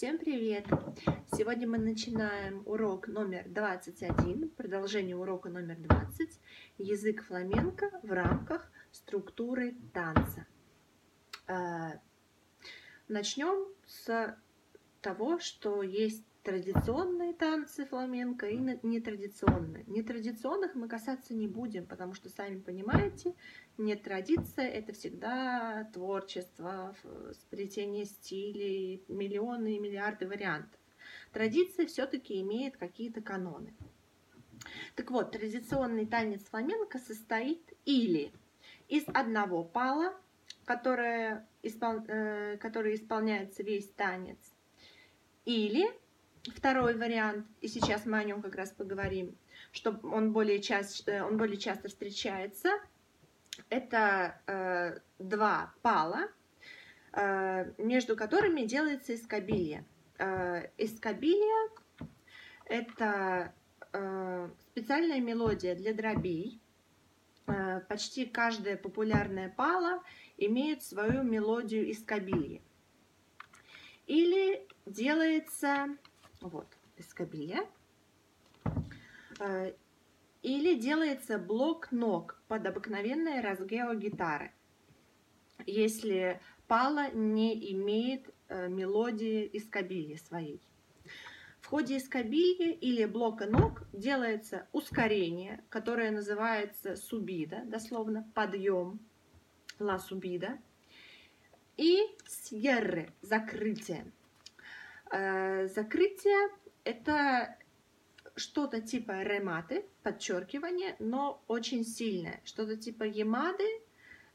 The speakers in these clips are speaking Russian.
Всем привет! Сегодня мы начинаем урок номер 21, продолжение урока номер 20, язык фламенко в рамках структуры танца. Э, начнем с того, что есть традиционные танцы фламенко и нетрадиционные. Нетрадиционных мы касаться не будем, потому что, сами понимаете, нет традиция, это всегда творчество, сплетение стилей, миллионы и миллиарды вариантов. Традиция все-таки имеет какие-то каноны. Так вот, традиционный танец фламенко состоит или из одного пала, которое, испол... э, который исполняется весь танец, или Второй вариант, и сейчас мы о нем как раз поговорим, что он более, часто, э, он более часто встречается, это э, два пала, э, между которыми делается эскобилья. Э, эскобилья – это э, специальная мелодия для дробей. Э, почти каждая популярная пала имеет свою мелодию эскобильи. Или делается вот, эскобилья. Э, или делается блок ног под обыкновенные разгео гитары, если пала не имеет э, мелодии эскобильи своей. В ходе эскобильи или блока ног делается ускорение, которое называется субида, дословно подъем, ла субида, и сьерре, закрытие. Э, закрытие – это что-то типа рематы, подчеркивание, но очень сильное. Что-то типа емады,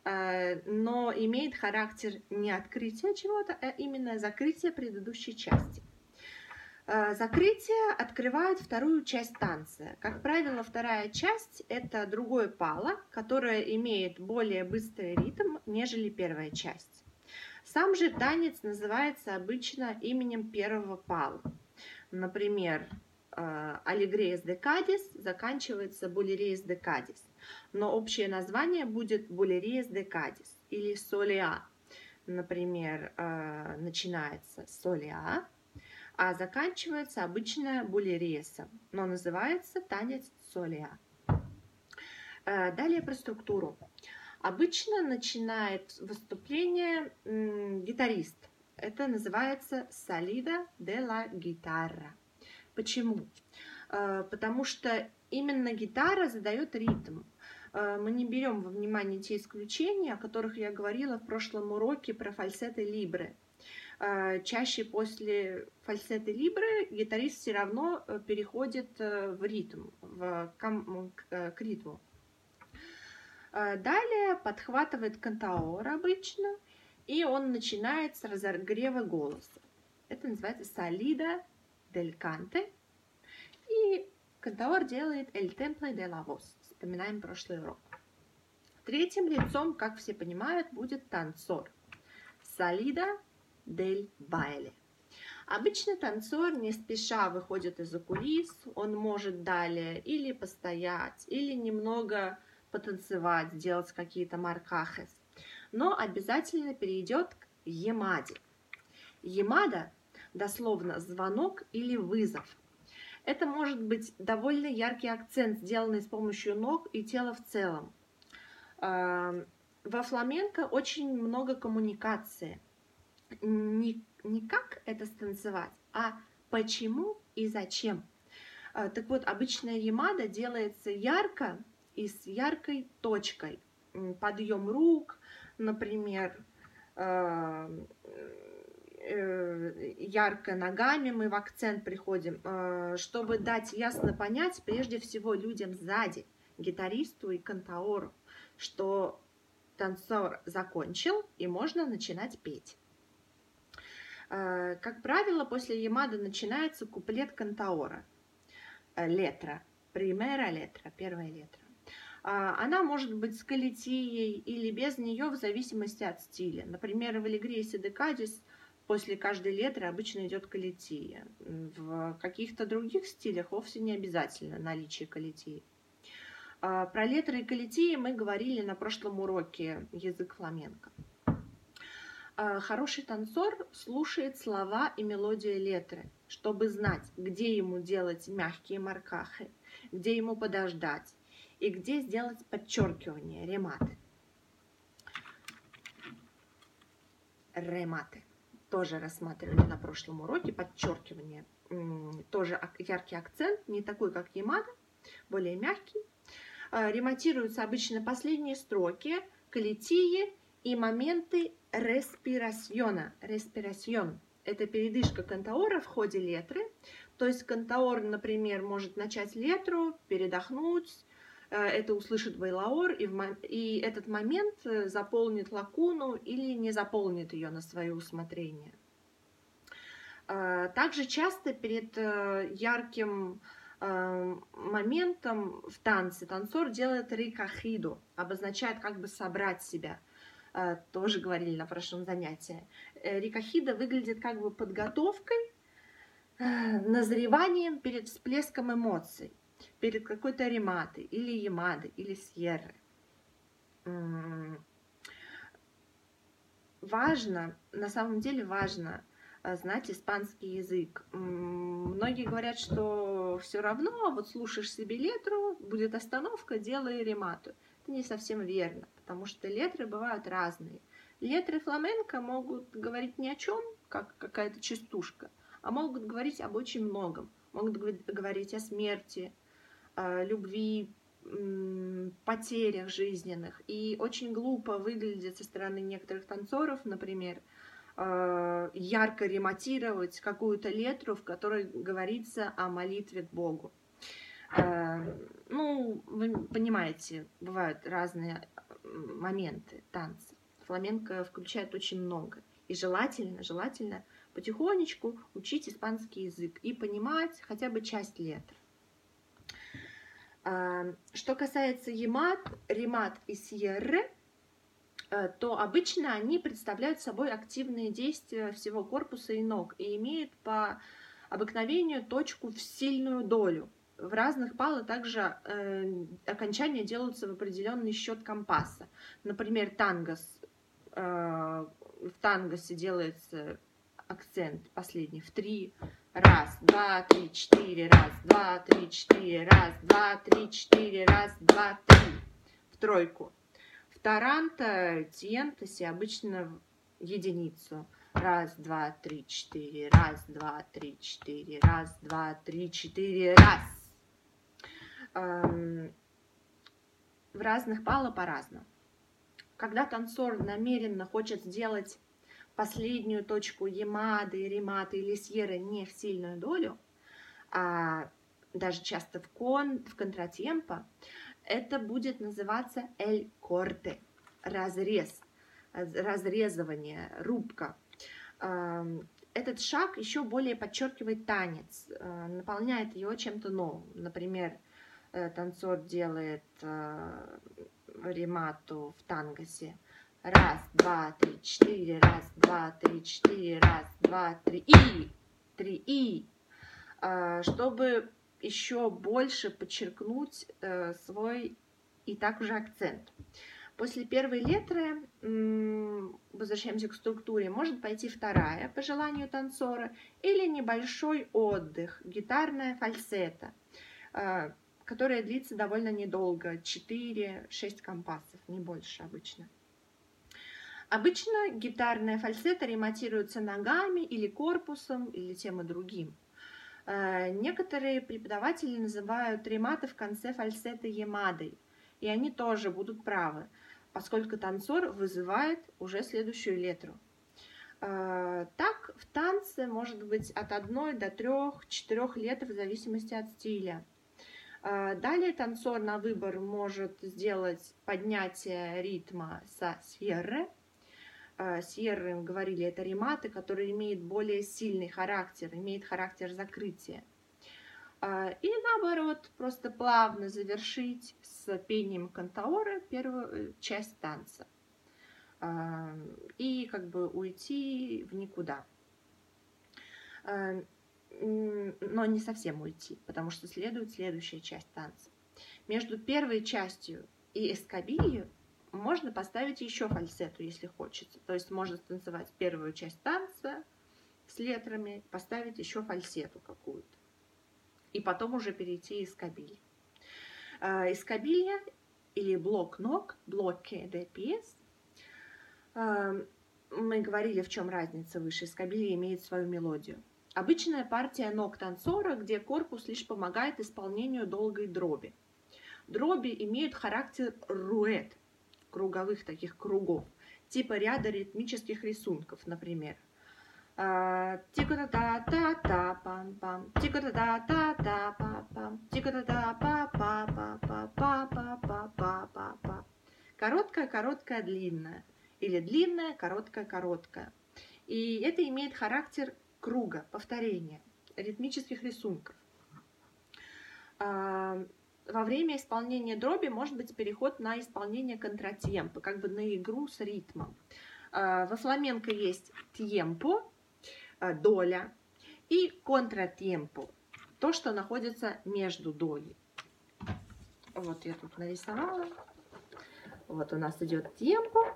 э, но имеет характер не открытия чего-то, а именно закрытия предыдущей части. Э, закрытие открывает вторую часть танца. Как правило, вторая часть – это другое пало, которое имеет более быстрый ритм, нежели первая часть. Сам же танец называется обычно именем первого пала. Например, Алигреес де Кадис заканчивается Булериес де Кадис, но общее название будет Булериес де Кадис или Солиа. Например, э, начинается Солиа, а заканчивается обычно Булериесом, но называется танец Солиа. Э, далее про структуру. Обычно начинает выступление гитарист. Это называется солида де ла гитара. Почему? Э, потому что именно гитара задает ритм. Э, мы не берем во внимание те исключения, о которых я говорила в прошлом уроке про фальсеты либры. Э, чаще после фальсеты либры гитарист все равно переходит в ритм, в, к ритму. А, далее подхватывает кантаор обычно, и он начинает с разогрева голоса. Это называется солида дель канте. И кантаор делает el temple de la voz. Вспоминаем прошлый урок. Третьим лицом, как все понимают, будет танцор. Солида дель baile. Обычно танцор не спеша выходит из-за кулис, он может далее или постоять, или немного потанцевать, сделать какие-то маркахес, но обязательно перейдет к емаде. Емада дословно звонок или вызов. Это может быть довольно яркий акцент, сделанный с помощью ног и тела в целом. Эм, во фламенко очень много коммуникации. Не, не как это станцевать, а почему и зачем. Э, так вот, обычная ямада делается ярко и с яркой точкой. Подъем рук, например, э, э, ярко ногами мы в акцент приходим, э, чтобы дать ясно понять, прежде всего, людям сзади, гитаристу и кантаору, что танцор закончил и можно начинать петь. Как правило, после Ямада начинается куплет кантаора, летра, примера летра, первая летра. А, она может быть с калитией или без нее в зависимости от стиля. Например, в Аллегрии Декадис после каждой летры обычно идет калития. В каких-то других стилях вовсе не обязательно наличие калитии. А, про летры и калитии мы говорили на прошлом уроке язык фламенко. А, хороший танцор слушает слова и мелодию летры, чтобы знать, где ему делать мягкие маркахи, где ему подождать и где сделать подчеркивание, рематы. Рематы. Тоже рассматривали на прошлом уроке. Подчеркивание. Тоже яркий акцент, не такой, как Ямада, более мягкий. А, ремонтируются обычно последние строки, калитии и моменты респирасьона. Респирасьон – это передышка кантаора в ходе летры. То есть кантаор, например, может начать летру, передохнуть, это услышит Байлаор, и, и этот момент э, заполнит лакуну или не заполнит ее на свое усмотрение. А, также часто перед э, ярким моментом в танце танцор делает рикахиду, обозначает как бы собрать себя. Тоже говорили на прошлом занятии. Э, рикахида выглядит как бы подготовкой, э, назреванием перед всплеском эмоций, перед какой-то рематой или ямады или сьерры. Важно, на самом деле важно – а, знать испанский язык. Многие говорят, что все равно, вот слушаешь себе летру, будет остановка, делай ремату. Это не совсем верно, потому что летры бывают разные. Летры фламенко могут говорить ни о чем, как какая-то частушка, а могут говорить об очень многом. Могут говорить о смерти, любви, потерях жизненных. И очень глупо выглядит со стороны некоторых танцоров, например, Э, ярко рематировать какую-то летру, в которой говорится о молитве к Богу. Э, ну, вы понимаете, бывают разные моменты танца. Фламенко включает очень много. И желательно, желательно потихонечку учить испанский язык и понимать хотя бы часть летр. Что касается емат, ремат и сьерре, Э, то обычно они представляют собой активные действия всего корпуса и ног и имеют по обыкновению точку в сильную долю. В разных пало также э, окончания делаются в определенный счет компаса. Например, тангос. Э, в тангосе делается акцент последний в три. Раз, два, три, четыре, раз, два, три, четыре, раз, два, три, четыре, раз, два, три. В тройку. Таранто, Тиентосе обычно единицу. Раз, два, три, четыре. Раз, два, три, четыре. Раз, два, три, четыре. Раз. Эм, в разных пало по-разному. Когда танцор намеренно хочет сделать последнюю точку Ямады, Рематы или Сьерры не в сильную долю, а даже часто в кон, в контратемпо, это будет называться эль корте, разрез, разрезывание, рубка. Этот шаг еще более подчеркивает танец, э, наполняет его чем-то новым. Например, э, танцор делает э, ремату в тангосе. Раз, два, три, четыре, раз, два, три, четыре, раз, два, три, и, три, и, чтобы еще больше подчеркнуть э, свой и так уже акцент. После первой летры, возвращаемся к структуре, может пойти вторая по желанию танцора или небольшой отдых, гитарная фальсета, э, которая длится довольно недолго, 4-6 компасов, не больше обычно. Обычно гитарная фальсета ремонтируется ногами или корпусом, или тем и другим. Э, некоторые преподаватели называют рематы в конце фальсета емадой, и они тоже будут правы, поскольку танцор вызывает уже следующую летру. Э, так, в танце может быть от 1 до 3-4 летр в зависимости от стиля. Э, далее танцор на выбор может сделать поднятие ритма со сферы, Сьерры говорили, это рематы, которые имеют более сильный характер, имеют характер закрытия. Э, и наоборот, просто плавно завершить с пением кантаора первую э, часть танца. И как бы уйти в никуда. Но не совсем уйти, потому что следует следующая часть танца. Между первой частью и эскабилью можно поставить еще фальцету, если хочется. То есть можно танцевать первую часть танца с летрами, поставить еще фальцету какую-то. И потом уже перейти из кабили. А, из кабилья или блок ног, блоки ДПС. А, мы говорили, в чем разница выше. Эскабилья имеет свою мелодию. Обычная партия ног танцора, где корпус лишь помогает исполнению долгой дроби. Дроби имеют характер руэт, круговых таких кругов, типа ряда ритмических рисунков, например. тика та та та пам пам тика та та та па пам тика та та па па па па па па па па па па Короткая, короткая, длинная. Или длинная, короткая, короткая. И это имеет характер круга, повторения, ритмических рисунков. Во время исполнения дроби может быть переход на исполнение контратемпа, как бы на игру с ритмом. А, во фламенко есть темпо, а, доля, и контратемпо, то, что находится между долей. Вот я тут нарисовала. Вот у нас идет темпо,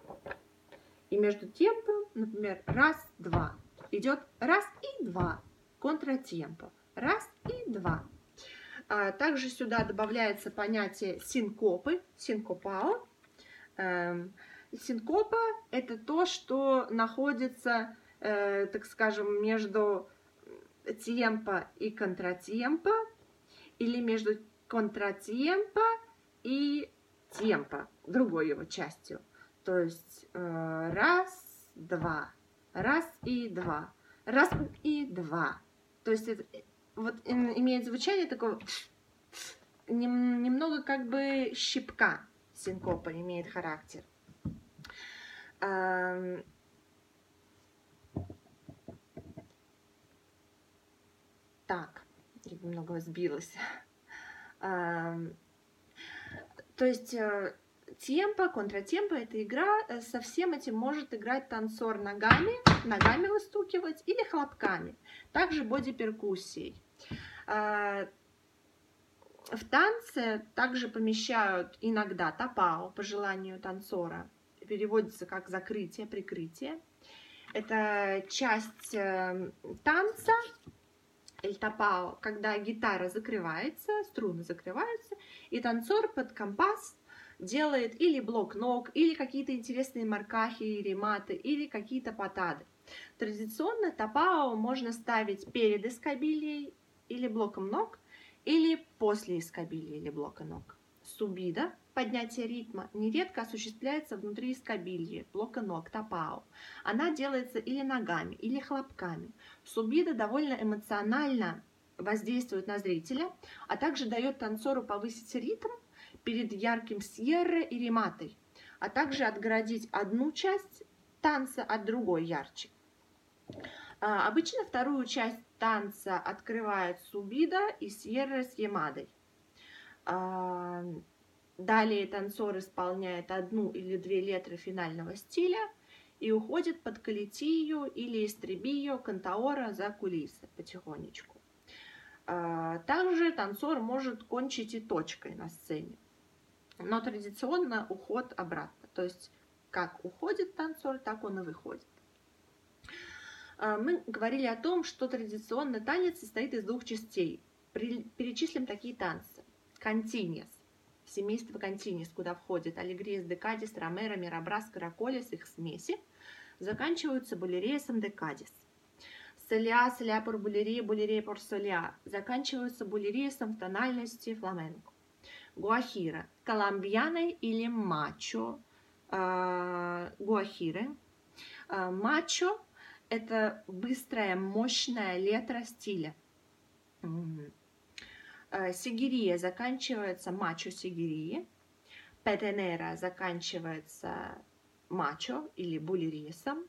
и между темпом, например, раз, два, идет раз и два, контратемпо, раз и два. А также сюда добавляется понятие синкопы, синкопао. Эм, синкопа – это то, что находится, э, так скажем, между темпо и контратемпо, или между контратемпо и темпо, другой его частью. То есть э, раз, два, раз и два, раз и два. То есть вот имеет звучание такого немного как бы щипка синкопа имеет характер. Так, я немного сбилась. То есть э, темпо, контратемпо – это игра, э, со всем этим может играть танцор ногами, ногами выстукивать или хлопками. Также боди-перкуссией. А, в танце также помещают иногда тапао по желанию танцора. Переводится как закрытие, прикрытие. Это часть э, танца, эль тапао, когда гитара закрывается, струны закрываются, и танцор под компас делает или блок ног, или какие-то интересные маркахи, рематы, или какие-то потады. Традиционно тапао можно ставить перед эскабильей или блоком ног, или после эскабильи или блока ног. Субида, поднятие ритма, нередко осуществляется внутри эскабильи, блока ног, тапао. Она делается или ногами, или хлопками. Субида довольно эмоционально воздействует на зрителя, а также дает танцору повысить ритм перед ярким сьерре и рематой, а также отгородить одну часть танца от другой ярче. А, обычно вторую часть танца открывает субида и сьерра с ямадой. А, далее танцор исполняет одну или две летры финального стиля и уходит под калитию или истребию кантаора за кулисы потихонечку. А, также танцор может кончить и точкой на сцене. Но традиционно уход обратно. То есть как уходит танцор, так он и выходит. А, мы говорили о том, что традиционный танец состоит из двух частей. Перечислим такие танцы. Континес. Семейство континес, куда входят аллегриес декадис, ромеро, мирабрас, караколис, их смеси, заканчиваются булереесом декадис. Соля, соля пор булерия, булерия пор соля, заканчиваются булереесом в тональности фламенко. Гуахира, коломбьяной или мачо, э, гуахиры. Э, мачо это быстрая, мощная летра стиля. Э, сигирия заканчивается мачо сигирии. Петенера заканчивается мачо или булерисом.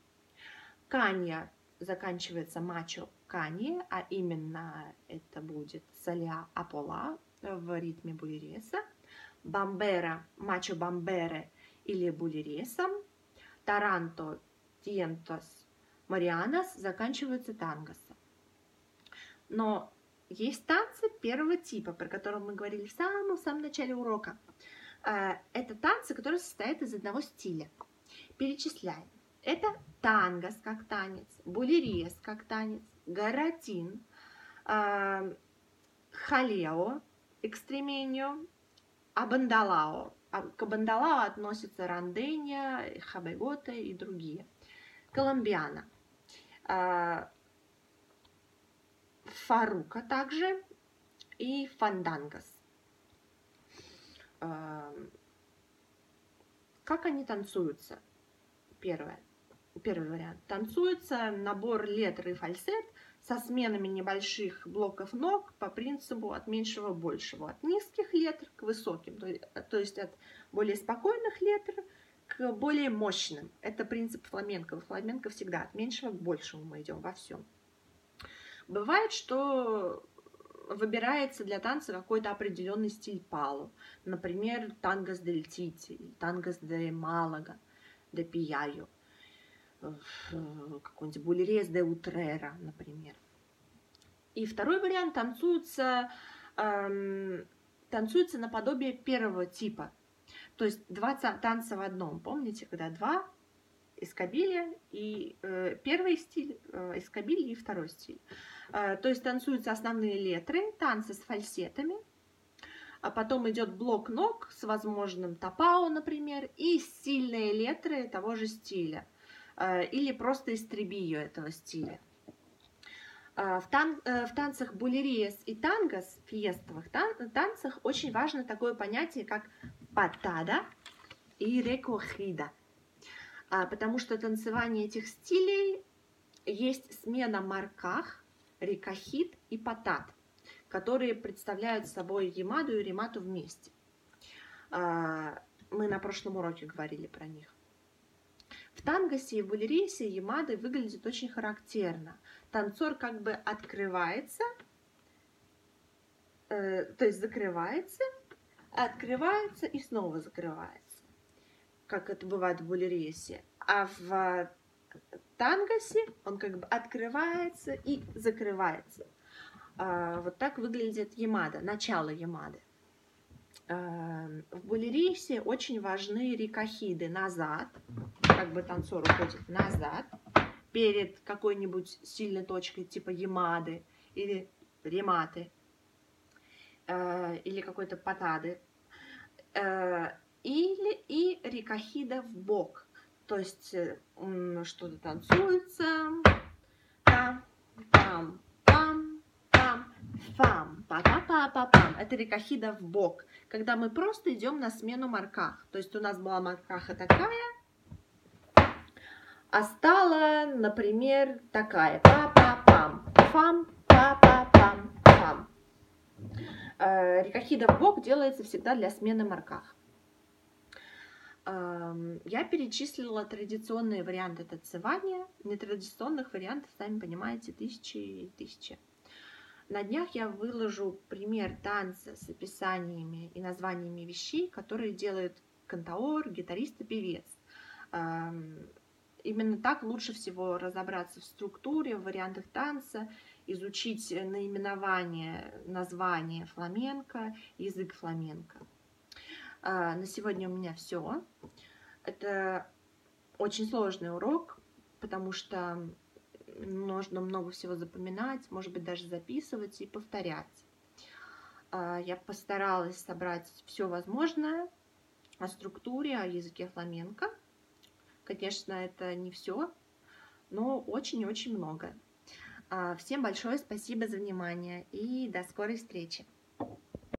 Канья заканчивается мачо кани, а именно это будет соля апола в ритме булериса. Бамбера, мачо бамбере или булерисом. Таранто, тиентос Марианас заканчиваются тангосом. Но есть танцы первого типа, про которые мы говорили в самом-самом начале урока. Э, это танцы, которые состоят из одного стиля. Перечисляем. Это тангос как танец, булерьес как танец, гаратин, э, jaleo, extremeño, abandolao. А к abandolao относятся rondeña, jabegote и другие. Colombiana. Э, farruca также и fandangos. Как они танцуются? Первое. Первый вариант. Танцуется набор летр и фальсет со сменами небольших блоков ног по принципу от меньшего большего. От низких летр к высоким, то есть от более спокойных летр к более мощным. Это принцип фламенко. В фламенко всегда от меньшего к большему мы идем во всем. Бывает, что выбирается для танца какой-то определенный стиль палу. Например, тангос дель Тити, тангос де Малага, де Пияю, э, какой-нибудь булерес де Утрера, например. И второй вариант танцуется, эм, танцуется наподобие первого типа. То есть два танца в одном. Помните, когда два эскабилья и э, первый стиль э, эскабилья и второй стиль. Э, то есть танцуются основные летры, танцы с фальсетами, а потом идет блок ног с возможным топао, например, и сильные летры того же стиля, э, или просто истребию этого стиля. Э, в, тан в танцах булериес и тангос, фиестовых тан танцах, очень важно такое понятие, как патада и рекохида, потому что танцевание этих стилей есть смена марках, рикохит и потат, которые представляют собой Ямаду и Римату вместе. А, мы на прошлом уроке говорили про них. В тангосе и в балерисе Ямады выглядит очень характерно. Танцор как бы открывается, э, то есть закрывается, открывается и снова закрывается, как это бывает в балерисе. А в тангосе он как бы открывается и закрывается. А, вот так выглядит ямада, начало ямады. А, в балерисе очень важны рикохиды назад, как бы танцор уходит назад, перед какой-нибудь сильной точкой типа ямады или рематы, а, или какой-то патады, или и рикохида в бок – то есть э, что-то танцуется. Там, там, там, там, фам, па па па па пам. Это рикохида в бок. Когда мы просто идем на смену марках. То есть у нас была маркаха такая, а стала, например, такая. Па па пам, фам, па па пам, фам. Э, рикохида бок делается всегда для смены марках. Я перечислила традиционные варианты танцевания. Нетрадиционных вариантов, сами понимаете, тысячи и тысячи. На днях я выложу пример танца с описаниями и названиями вещей, которые делает кантаор, гитарист и певец. Именно так лучше всего разобраться в структуре, в вариантах танца, изучить наименование, название фламенко, язык фламенко. А, на сегодня у меня все. Это очень сложный урок, потому что нужно много всего запоминать, может быть, даже записывать и повторять. А, я постаралась собрать все возможное о структуре, о языке фламенко. Конечно, это не все, но очень-очень много. А, всем большое спасибо за внимание и до скорой встречи!